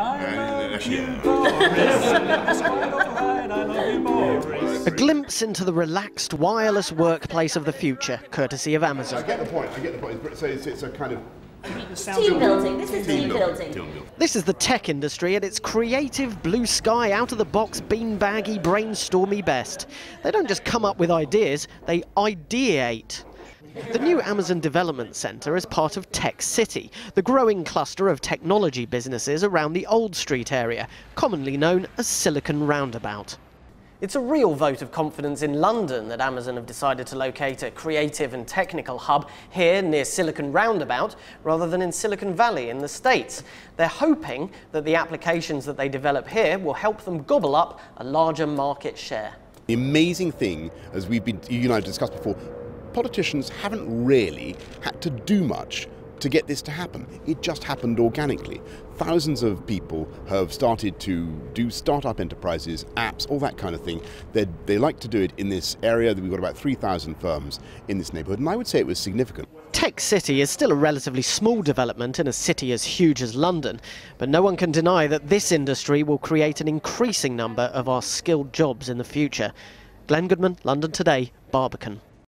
A glimpse into the relaxed wireless workplace of the future, courtesy of Amazon. I get the point. I get the point. So it's, it's a kind of Team building. This is team building. This is the tech industry at its creative, blue sky, out of the box, beanbaggy, brainstormy best. They don't just come up with ideas, they ideate. The new Amazon Development Center is part of Tech City, the growing cluster of technology businesses around the Old Street area, commonly known as Silicon Roundabout. It's a real vote of confidence in London that Amazon have decided to locate a creative and technical hub here near Silicon Roundabout rather than in Silicon Valley in the States. They're hoping that the applications that they develop here will help them gobble up a larger market share. the amazing thing, as we've been you and I discussed before. Politicians haven't really had to do much to get this to happen. It just happened organically. Thousands of people have started to do startup enterprises, apps, all that kind of thing. They they like to do it in this area. We've got about 3,000 firms in this neighborhood, and I would say it was significant. Tech City is still a relatively small development in a city as huge as London, but no one can deny that this industry will create an increasing number of our skilled jobs in the future. Glenn Goodman, London Tonight, Barbican.